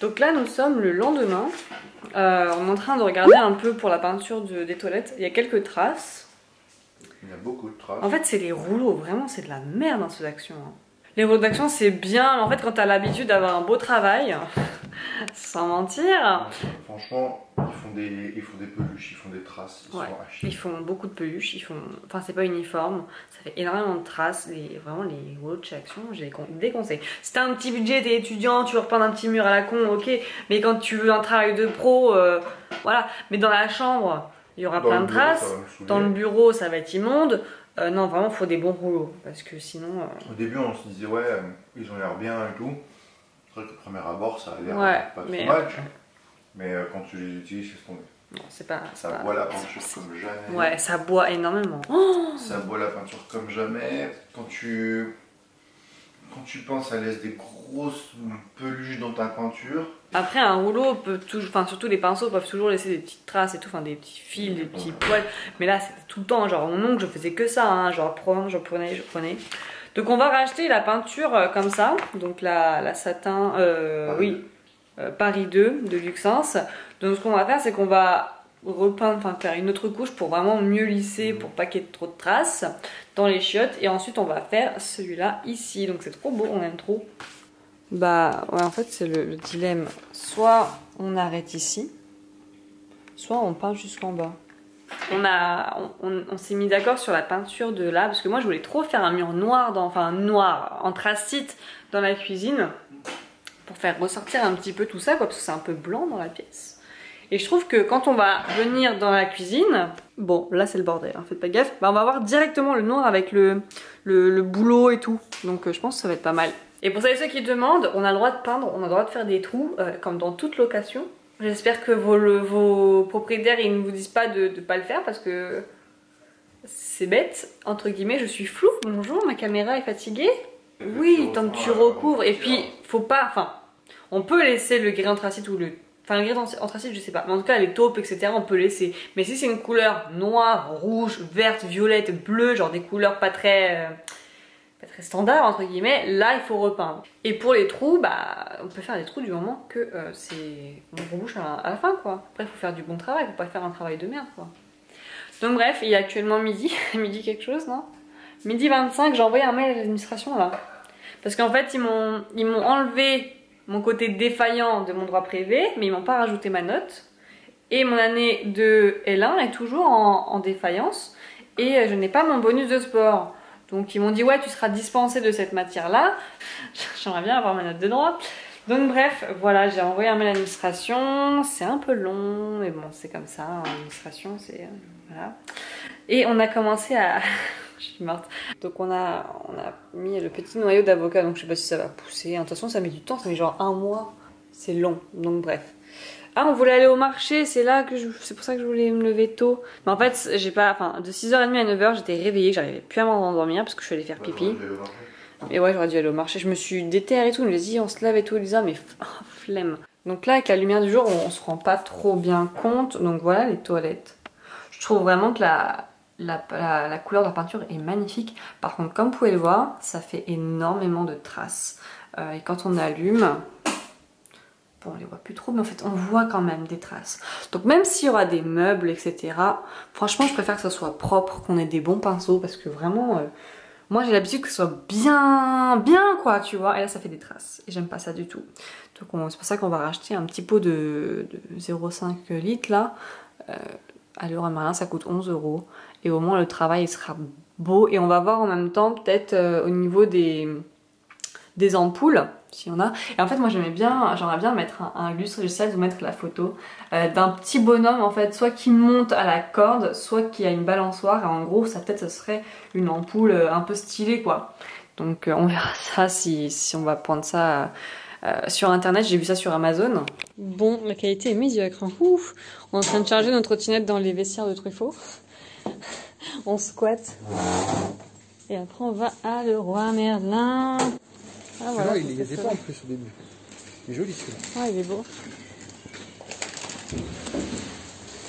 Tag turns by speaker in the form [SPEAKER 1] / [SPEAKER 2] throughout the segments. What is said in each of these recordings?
[SPEAKER 1] Donc là, nous sommes le lendemain. Euh, on est en train de regarder un peu pour la peinture de- des toilettes. Il y a quelques traces.
[SPEAKER 2] Il y a beaucoup de traces.
[SPEAKER 1] En fait, c'est les rouleaux. Vraiment, c'est de la merde en sous action. hein. Les rouleaux d'action, c'est bien. En fait, quand t'as l'habitude d'avoir un beau travail, sans mentir,
[SPEAKER 2] Franchement, ils font, des, ils font des peluches, ils font des traces, ils
[SPEAKER 1] Ouais.
[SPEAKER 2] sont
[SPEAKER 1] ils font beaucoup de peluches. Ils font, enfin, c'est pas uniforme. Ça fait énormément de traces. Les... Vraiment, les rouleaux de chez Action, j'ai con- déconseillé. Si t'as un petit budget, t'es étudiant, tu veux repeindre un petit mur à la con, ok. Mais quand tu veux un travail de pro, euh, voilà. Mais dans la chambre, il y aura
[SPEAKER 2] Dans
[SPEAKER 1] plein
[SPEAKER 2] le
[SPEAKER 1] de
[SPEAKER 2] bureau,
[SPEAKER 1] traces. Dans le bureau, ça va être immonde. Euh, non, vraiment, faut des bons rouleaux. Parce que sinon. euh,
[SPEAKER 2] Au début, on se disait, ouais, ils ont l'air bien et tout. C'est vrai qu'au premier abord, ça a l'air
[SPEAKER 1] Ouais,
[SPEAKER 2] pas trop
[SPEAKER 1] mais
[SPEAKER 2] Mais euh, quand tu les utilises, c'est tombé.
[SPEAKER 1] non, c'est pas.
[SPEAKER 2] Ça
[SPEAKER 1] pas-
[SPEAKER 2] boit la peinture comme jamais.
[SPEAKER 1] Ouais, ça boit énormément. Oh
[SPEAKER 2] Ça boit la peinture comme jamais. Quand tu, quand tu peins, ça laisse des grosses peluches dans ta peinture.
[SPEAKER 1] Après, un rouleau peut toujours, enfin surtout les pinceaux peuvent toujours laisser des petites traces et tout, enfin des petits fils, des petits poils. Mais là, c'était tout le temps, genre mon oncle, je faisais que ça, hein, genre prenais, je prenais, je prenais. Donc on va racheter la peinture euh, comme ça, donc la, la satin, euh,
[SPEAKER 2] Paris
[SPEAKER 1] oui, euh, Paris 2 de Luxens. Donc ce qu'on va faire, c'est qu'on va repeindre, enfin faire une autre couche pour vraiment mieux lisser, pour pas qu'il y ait trop de traces dans les chiottes. Et ensuite, on va faire celui-là ici. Donc c'est trop beau, on aime trop. Bah ouais, en fait, c'est le, le dilemme. Soit on arrête ici, soit on peint jusqu'en bas. On, a, on, s'est mis d'accord sur la peinture de là, parce que moi je voulais trop faire un mur noir, dans, enfin noir, anthracite dans la cuisine, pour faire ressortir un petit peu tout ça, quoi, parce que c'est un peu blanc dans la pièce. Et je trouve que quand on va venir dans la cuisine, bon là c'est le bordel, hein, faites pas gaffe, bah, on va avoir directement le noir avec le, le, le boulot et tout. Donc euh, je pense que ça va être pas mal. Et pour celles et ceux qui demandent, on a le droit de peindre, on a le droit de faire des trous, euh, comme dans toute location. J'espère que vos, le- vos propriétaires ils ne vous disent pas de ne pas le faire parce que c'est bête, entre guillemets, je suis floue. Bonjour, ma caméra est fatiguée. Oui, tant que tu recouvres. Et puis, faut pas. Enfin, on peut laisser le gris anthracite ou le. Enfin, le gris anthracite, je sais pas. Mais en tout cas, les taupes, etc., on peut laisser. Mais si c'est une couleur noire, rouge, verte, violette, bleue, genre des couleurs pas très. euh, très standard entre guillemets, là il faut repeindre. Et pour les trous, bah on peut faire des trous du moment que euh, c'est. on rebouche à, à la fin quoi. Après il faut faire du bon travail, faut pas faire un travail de merde quoi. Donc bref, il est actuellement midi, midi quelque chose, non? Midi 25, j'ai envoyé un mail à l'administration là. Parce qu'en fait ils m'ont ils m'ont enlevé mon côté défaillant de mon droit privé, mais ils m'ont pas rajouté ma note. Et mon année de L1 est toujours en, défaillance. Et euh, je n'ai pas mon bonus de sport. Donc ils m'ont dit ouais tu seras dispensé de cette matière là. J'aimerais bien avoir ma note de droit. Donc bref, voilà, j'ai envoyé un mail à l'administration, c'est un peu long, mais bon, c'est comme ça, hein, l'administration, c'est... euh, voilà. Et on a commencé à... je suis morte. Donc on a, on a mis le petit noyau d'avocat, donc je sais pas si ça va pousser. De toute façon, ça met du temps, ça met genre un mois. C'est long, donc bref. Ah, on voulait aller au marché, c'est là que je... c'est pour ça que je voulais me lever tôt. Mais en fait, j'ai pas... Enfin, de 6h30 à 9h, j'étais réveillée, j'arrivais plus à m'endormir parce que je suis allée faire pipi. Et ouais, j'aurais dû aller au marché. Je me suis déterrée et tout. Je me dit, on se lave et tout. Lisa, mais ah, flemme. Donc là, avec la lumière du jour, on, on se rend pas trop bien compte. Donc voilà les toilettes. Je trouve vraiment que la, la, la- la couleur de la peinture est magnifique. Par contre, comme vous pouvez le voir, ça fait énormément de traces. Euh, et quand on allume, on les voit plus trop, mais en fait, on voit quand même des traces. Donc même s'il y aura des meubles, etc., franchement, je préfère que ça soit propre, qu'on ait des bons pinceaux, parce que vraiment... euh, moi j'ai l'habitude que ce soit bien, bien quoi, tu vois. Et là ça fait des traces. Et j'aime pas ça du tout. Donc on- c'est pour ça qu'on va racheter un petit pot de, de 0,5 litres là. Euh, à l'euro ça coûte 11 euros. Et au moins le travail il sera beau. Et on va voir en même temps peut-être euh, au niveau des, des ampoules, s'il y en a. Et en fait moi j'aimais bien, j'aimerais bien mettre un, lustre, j'essaie de vous mettre la photo, euh, d'un petit bonhomme en fait, soit qui monte à la corde, soit qui a une balançoire. Et en gros sa tête ce serait une ampoule euh, un peu stylée quoi. Donc euh, on verra ça si, on va prendre ça sur internet. J'ai vu ça sur Amazon. Bon, la qualité est médiocre. hein. Ouf. On est en train de charger notre trottinette dans les vestiaires de Truffaut. on squatte. Et après on va à le roi Merlin. Ah voilà.
[SPEAKER 3] il y a
[SPEAKER 1] c'est
[SPEAKER 3] des
[SPEAKER 1] ça.
[SPEAKER 3] pas en plus au début. Il est joli celui-là.
[SPEAKER 1] Ah, il est beau.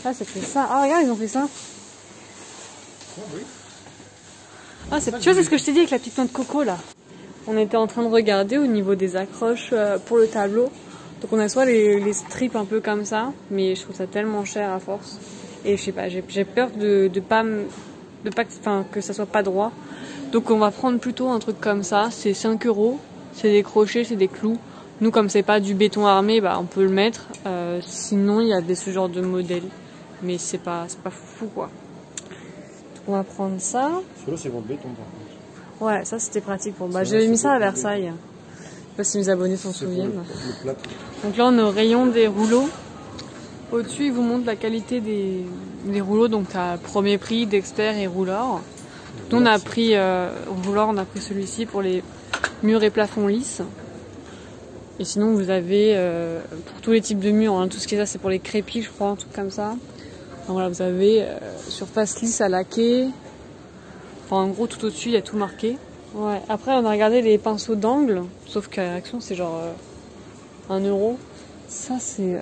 [SPEAKER 1] Ah, c'était ça. Ah, regarde, ils ont fait ça.
[SPEAKER 3] oui.
[SPEAKER 1] Ah, c'est... tu vois, c'est ce que je t'ai dit avec la petite noix de coco là. on était en train de regarder au niveau des accroches euh, pour le tableau. Donc on a soit les, les strips un peu comme ça, mais je trouve ça tellement cher à force. Et je sais pas, j'ai peur de, de pas me- de pas enfin, que ça soit pas droit. Donc on va prendre plutôt un truc comme ça, c'est 5 euros, c'est des crochets, c'est des clous. Nous comme c'est pas du béton armé, bah on peut le mettre. Euh, sinon il y a des, ce genre de modèle, mais c'est pas c'est pas fou quoi. On va prendre ça.
[SPEAKER 3] Celui-là, c'est pour le béton, par contre.
[SPEAKER 1] Ouais, ça c'était pratique pour. Bah j'avais mis ça à Versailles. Je sais pas si mes abonnés s'en
[SPEAKER 3] le,
[SPEAKER 1] souviennent.
[SPEAKER 3] le.
[SPEAKER 1] Donc là, on est au rayon des rouleaux. Au-dessus, ils vous montrent la qualité des, des rouleaux. Donc, à premier prix, Dexter et Roulor. Nous, on a pris, euh, Roulor, on a pris celui-ci pour les murs et plafonds lisses. Et sinon, vous avez, euh, pour tous les types de murs, hein, tout ce qui est ça, c'est pour les crépis, je crois, un truc comme ça. Donc voilà, vous avez euh, surface lisse à laquer. Enfin, en gros, tout au-dessus, il y a tout marqué. Ouais. Après, on a regardé les pinceaux d'angle. Sauf qu'à Action, c'est genre euh, 1 euro. Ça, c'est.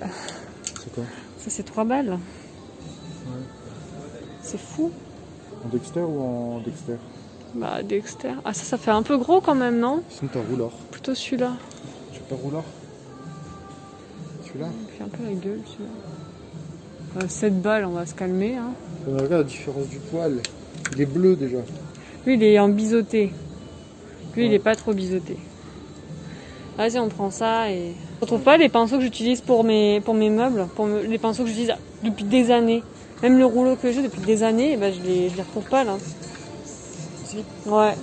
[SPEAKER 3] C'est quoi
[SPEAKER 1] Ça, c'est 3 balles. C'est fou.
[SPEAKER 3] En Dexter ou en Dexter?
[SPEAKER 1] Bah, Dexter. Ah, ça, ça fait un peu gros quand même, non?
[SPEAKER 3] Sinon, t'as Roulor.
[SPEAKER 1] Plutôt celui-là.
[SPEAKER 3] Tu veux pas Roulor Celui-là?
[SPEAKER 1] Il fait un peu la gueule, celui-là. Euh, 7 balles, on va se calmer. Hein.
[SPEAKER 3] Mais Regarde la différence du poil. Il est bleu déjà.
[SPEAKER 1] Lui, il est en biseauté. Lui, il est pas trop biseauté. Vas-y, on prend ça et. Je retrouve pas les pinceaux que j'utilise pour mes, pour mes meubles, pour me- les pinceaux que j'utilise depuis des années. Même le rouleau que j'ai depuis des années, eh ben, je les, je les retrouve pas là. Ouais.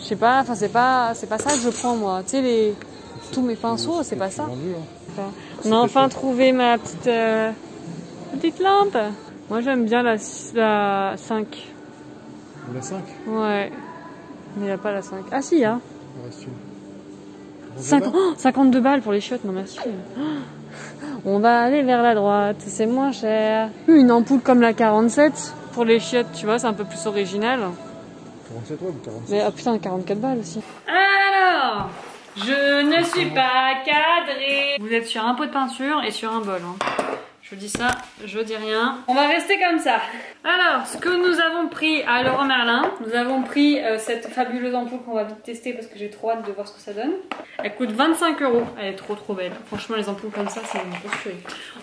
[SPEAKER 1] Je sais pas, enfin c'est pas, c'est pas ça que je prends moi. Tu sais les, tous mes pinceaux, c'est pas ça.
[SPEAKER 3] vendu, hein.
[SPEAKER 1] On a enfin trouvé ma petite, euh, petite lampe. Moi j'aime bien la, la 5.
[SPEAKER 3] Il y en a 5.
[SPEAKER 1] Ouais. Mais il n'y a pas la 5. Ah si, hein.
[SPEAKER 3] Il en reste une. On
[SPEAKER 1] 50
[SPEAKER 3] verra.
[SPEAKER 1] oh, 52 balles pour les chiottes, non merci. Oh. On va aller vers la droite, c'est moins cher. Une ampoule comme la 47 pour les chiottes, tu vois, c'est un peu plus original.
[SPEAKER 3] 47 ouais, ou 47
[SPEAKER 1] Mais ah putain, 44 balles aussi. Alors, je ne suis pas cadrée. Vous êtes sur un pot de peinture et sur un bol. hein. Je dis ça, je dis rien. On va rester comme ça. Alors, ce que nous avons pris à Leroy Merlin, nous avons pris euh, cette fabuleuse ampoule qu'on va vite tester parce que j'ai trop hâte de voir ce que ça donne. Elle coûte 25 euros. Elle est trop trop belle. Franchement, les ampoules comme ça, c'est une grosse tuerie.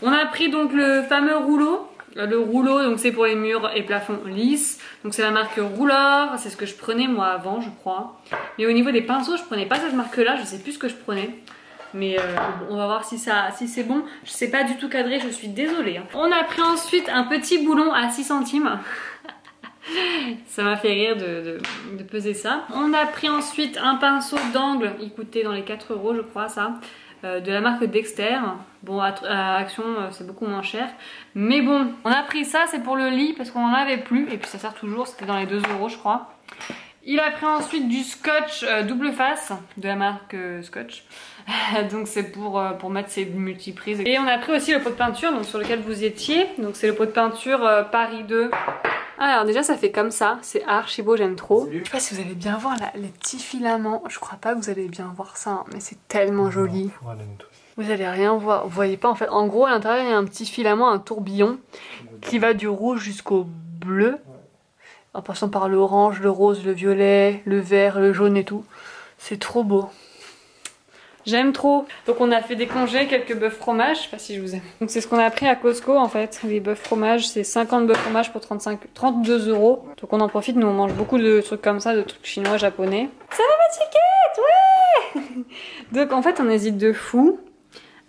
[SPEAKER 1] On a pris donc le fameux rouleau. Le rouleau, donc c'est pour les murs et plafonds lisses. Donc c'est la marque Rouleur. C'est ce que je prenais moi avant, je crois. Mais au niveau des pinceaux, je prenais pas cette marque-là. Je sais plus ce que je prenais. Mais euh, on va voir si, si c'est bon. Je sais pas du tout cadrer, je suis désolée. hein. On a pris ensuite un petit boulon à 6 centimes. Ça m'a fait rire de, de- peser ça. On a pris ensuite un pinceau d'angle, il coûtait dans les 4 euros je crois ça, de la marque Dexter. Bon à, Action euh, c'est beaucoup moins cher. Mais bon, on a pris ça, c'est pour le lit parce qu'on en avait plus et puis ça sert toujours, c'était dans les 2 euros je crois. Il a pris ensuite du scotch euh, double face de la marque euh, Scotch. donc c'est pour, euh, pour mettre ses multiprises. Et on a pris aussi le pot de peinture sur lequel vous étiez. Donc c'est le pot de peinture euh, Paris 2. Alors déjà ça fait comme ça, c'est archi beau, j'aime trop. Je sais pas si vous allez bien voir là, les petits filaments. Je crois pas que vous allez bien voir ça, hein, mais c'est tellement joli. Vous allez rien voir, vous voyez pas en fait. En gros à l'intérieur il y a un petit filament, un tourbillon qui va du rouge jusqu'au bleu, en passant par l'orange, le rose, le violet, le vert, le jaune et tout. C'est trop beau. J'aime trop. Donc on a fait des congés, quelques bœufs fromage, je sais pas si je vous aime. Donc c'est ce qu'on a pris à Costco en fait. Les bœufs fromage, c'est 50 bœufs fromage pour 35, 32 euros. Donc on en profite, nous on mange beaucoup de trucs comme ça, de trucs chinois, japonais. Ça va ma ticket? Ouais Donc en fait on hésite de fou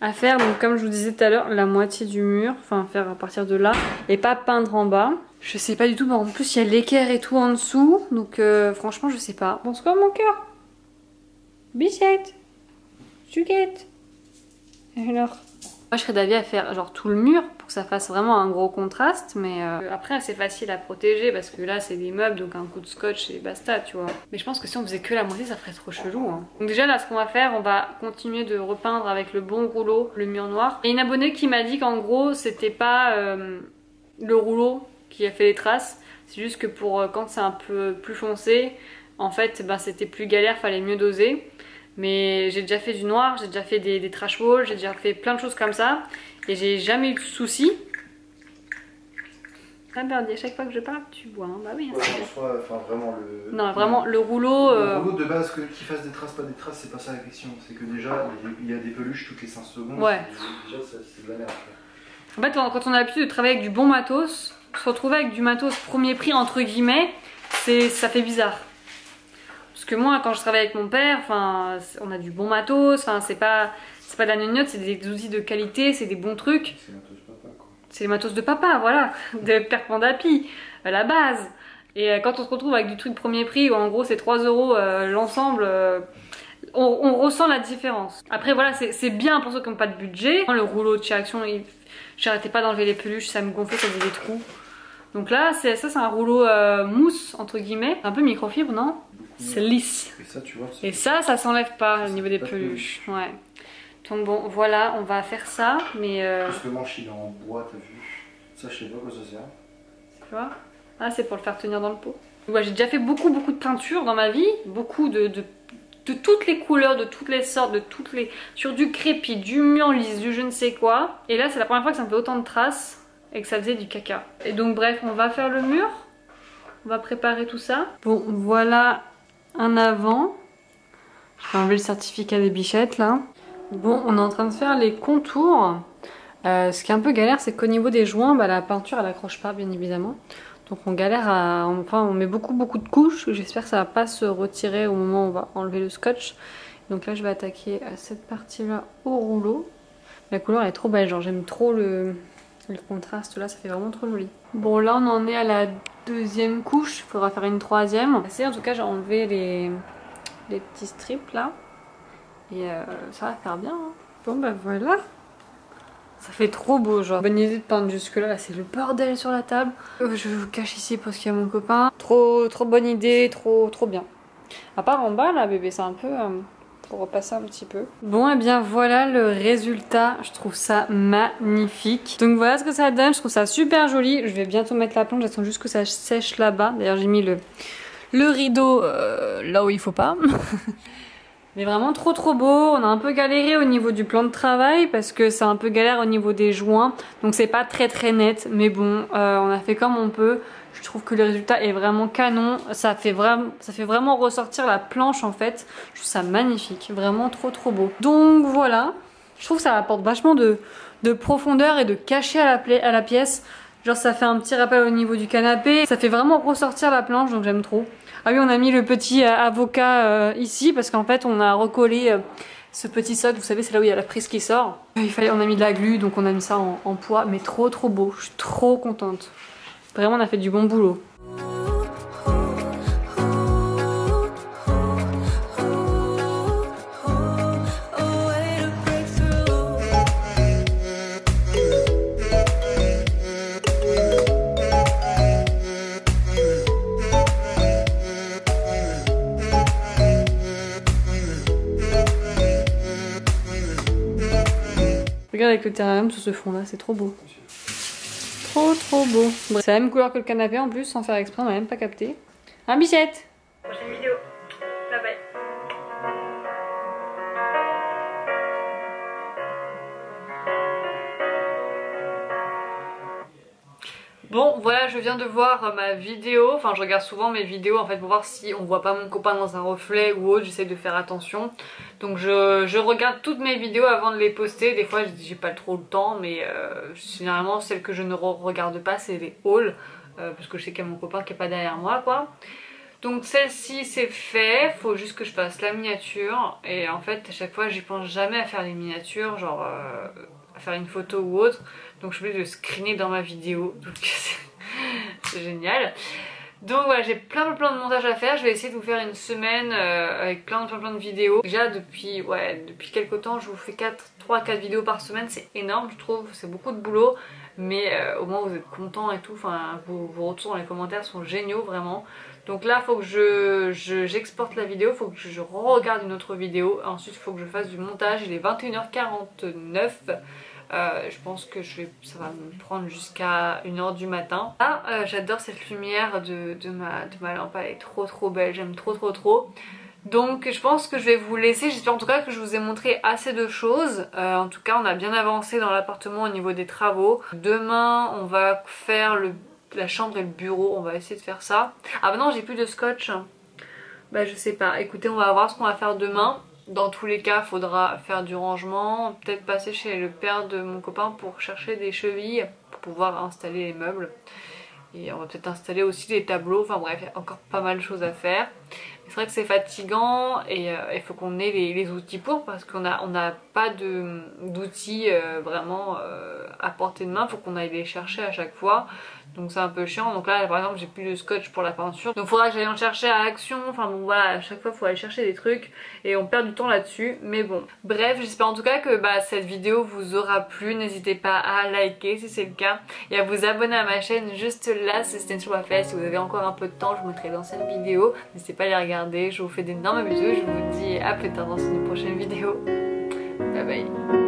[SPEAKER 1] à faire, donc comme je vous disais tout à l'heure, la moitié du mur, enfin faire à partir de là, et pas peindre en bas. Je sais pas du tout, mais en plus il y a l'équerre et tout en dessous, donc euh, franchement je sais pas. Bonsoir mon cœur? Bichette Chuguette Alors Moi je serais d'avis à faire genre tout le mur pour que ça fasse vraiment un gros contraste, mais euh, après c'est facile à protéger parce que là c'est des meubles donc un coup de scotch et basta tu vois. Mais je pense que si on faisait que la moitié ça ferait trop chelou. hein. Donc déjà là ce qu'on va faire, on va continuer de repeindre avec le bon rouleau le mur noir. Et une abonnée qui m'a dit qu'en gros c'était pas euh, le rouleau qui a fait les traces, c'est juste que pour euh, quand c'est un peu plus foncé, en fait ben, c'était plus galère, fallait mieux doser. Mais j'ai déjà fait du noir, j'ai déjà fait des, des trash walls, j'ai déjà fait plein de choses comme ça. Et j'ai jamais eu de soucis. Ah Birdie, à chaque fois que je parle, tu bois. hein. Bah oui. hein,
[SPEAKER 2] Ouais, en soi, enfin vraiment le.
[SPEAKER 1] Non, vraiment, le rouleau.
[SPEAKER 2] Le
[SPEAKER 1] euh,
[SPEAKER 2] rouleau de base, que- qu'il fasse des traces, pas des traces, c'est pas ça la question. C'est que déjà, il y a des peluches toutes les 5 secondes.
[SPEAKER 1] Ouais.
[SPEAKER 2] Déjà, c'est de la merde.
[SPEAKER 1] En fait, quand on a l'habitude de travailler avec du bon matos, se retrouver avec du matos premier prix, entre guillemets, ça fait bizarre. Parce que moi, quand je travaille avec mon père, enfin, on a du bon matos, enfin, c'est pas, c'est pas de la gnognotte, c'est des outils de qualité, c'est des bons trucs.
[SPEAKER 2] C'est un peu ce papa quoi.
[SPEAKER 1] C'est les matos de papa, voilà, de Père Pandapi, à la base. Et euh, quand on se retrouve avec du truc premier prix, où en gros c'est 3 euros euh, l'ensemble, euh, on, on ressent la différence. Après voilà, c'est bien pour ceux qui n'ont pas de budget. Le rouleau de chez Action, il- j'arrêtais pas d'enlever les peluches, ça me gonflait, ça faisait des trous. Donc là, ça c'est un rouleau euh, mousse, entre guillemets. Un peu microfibre, non? C'est lisse.
[SPEAKER 2] Et ça, tu vois,
[SPEAKER 1] Et ça, ça s'enlève pas au niveau des peluches. Ouais. Donc bon, voilà, on va faire ça, mais... euh,
[SPEAKER 2] Parce que le manche il est en bois, t'as vu? Ça, je sais pas quoi ça sert.
[SPEAKER 1] Tu vois? Ah, c'est pour le faire tenir dans le pot. Ouais, j'ai déjà fait beaucoup, beaucoup de peintures dans ma vie. Beaucoup de, de, de toutes les couleurs, de toutes les sortes, de toutes les. Sur du crépi, du mur lisse, du je ne sais quoi. Et là, c'est la première fois que ça me fait autant de traces et que ça faisait du caca. Et donc, bref, on va faire le mur. On va préparer tout ça. Bon, voilà un avant. Je vais enlever le certificat des bichettes là. Bon, on est en train de faire les contours. Euh, ce qui est un peu galère, c'est qu'au niveau des joints, bah, la peinture elle accroche pas, bien évidemment. Donc on galère à. Enfin, on met beaucoup, beaucoup de couches. J'espère que ça va pas se retirer au moment où on va enlever le scotch. Donc là, je vais attaquer à cette partie-là au rouleau. La couleur elle est trop belle, genre j'aime trop le, le contraste là, ça fait vraiment trop joli. Bon, là on en est à la deuxième couche, il faudra faire une troisième. En tout cas, j'ai enlevé les, les petits strips là. Et euh, ça va faire bien. hein. Bon, bah voilà. Ça fait trop beau, genre. Bonne idée de peindre jusque là, là c'est le bordel sur la table. Euh, je vous cache ici parce qu'il y a mon copain. Trop, trop bonne idée, trop, trop bien. À part en bas là, bébé, c'est un peu. euh, pour repasser un petit peu. Bon, et bien voilà le résultat. Je trouve ça magnifique. Donc voilà ce que ça donne. Je trouve ça super joli. Je vais bientôt mettre la plonge. J'attends juste que ça sèche là-bas. D'ailleurs, j'ai mis le, le rideau euh, là où il faut pas. Mais vraiment trop trop beau. On a un peu galéré au niveau du plan de travail parce que c'est un peu galère au niveau des joints. Donc c'est pas très très net. Mais bon, euh, on a fait comme on peut. Je trouve que le résultat est vraiment canon. Ça fait vraiment, ressortir la planche en fait. Je trouve ça magnifique. Vraiment trop trop beau. Donc voilà. Je trouve que ça apporte vachement de, de profondeur et de cachet à la, pièce. Genre ça fait un petit rappel au niveau du canapé. Ça fait vraiment ressortir la planche donc j'aime trop. Ah oui, on a mis le petit euh, avocat euh, ici parce qu'en fait, on a recollé euh, ce petit socle. Vous savez, c'est là où il y a la prise qui sort. Il fallait, on a mis de la glu, donc on a mis ça en, en poids, mais trop trop beau. Je suis trop contente. Vraiment, on a fait du bon boulot. Regarde avec le terrarium sur ce fond là, c'est trop beau. Trop beau. C'est la même couleur que le canapé en plus, sans faire exprès, on m'a même pas capté. Un bichette? Prochaine vidéo. Bon, voilà, je viens de voir ma vidéo. Enfin, je regarde souvent mes vidéos en fait pour voir si on voit pas mon copain dans un reflet ou autre. J'essaie de faire attention. Donc, je, regarde toutes mes vidéos avant de les poster. Des fois, j'ai pas trop le temps, mais euh, généralement, celles que je ne re- regarde pas, c'est les hauls. euh, parce que je sais qu'il y a mon copain qui est pas derrière moi, quoi. Donc, celle-ci, c'est fait. Faut juste que je fasse la miniature. Et en fait, à chaque fois, j'y pense jamais à faire les miniatures, genre euh, à faire une photo ou autre. Donc je suis obligée de screener dans ma vidéo. Donc c'est- génial. Donc voilà, j'ai plein plein plein de montages à faire. Je vais essayer de vous faire une semaine euh, avec plein plein plein de vidéos. Déjà depuis ouais, depuis quelques temps, je vous fais 4 3 4 vidéos par semaine, c'est énorme, je trouve, c'est beaucoup de boulot, mais euh, au moins vous êtes contents et tout, enfin vos, retours dans les commentaires sont géniaux vraiment. Donc là, faut que je je- j'exporte la vidéo, faut que je regarde une autre vidéo. Ensuite, faut que je fasse du montage. Il est 21h49. Euh, je pense que ça va me prendre jusqu'à 1h du matin. Ah, euh, j'adore cette lumière de, de ma lampe, elle est trop trop belle, j'aime trop trop trop. Donc je pense que je vais vous laisser, j'espère en tout cas que je vous ai montré assez de choses. Euh, en tout cas on a bien avancé dans l'appartement au niveau des travaux. Demain on va faire la chambre et le bureau. On va essayer de faire ça. Ah bah non, j'ai plus de scotch. Bah je sais pas. Écoutez, on va voir ce qu'on va faire demain. Dans tous les cas, faudra faire du rangement. Peut-être passer chez le père de mon copain pour chercher des chevilles pour pouvoir installer les meubles. Et on va peut-être installer aussi des tableaux. Enfin bref, il encore pas mal de choses à faire. C'est vrai que c'est fatigant et euh, il faut qu'on ait les, outils pour parce qu'on n'a pas d'outils euh, vraiment euh, à portée de main. Il faut qu'on aille les chercher à chaque fois donc c'est un peu chiant. Donc là par exemple j'ai plus de scotch pour la peinture. Donc faudra que j'aille en chercher à Action. Enfin bon voilà à chaque fois faut aller chercher des trucs et on perd du temps là-dessus. Mais bon. Bref j'espère en tout cas que bah, cette vidéo vous aura plu. N'hésitez pas à liker si c'est le cas et à vous abonner à ma chaîne juste là si c'était une chose à faire si vous avez encore un peu de temps je vous mettrai d'anciennes vidéos n'hésitez pas à les regarder. Je vous fais d'énormes bisous je vous dis à plus tard dans une prochaine vidéo. Bye bye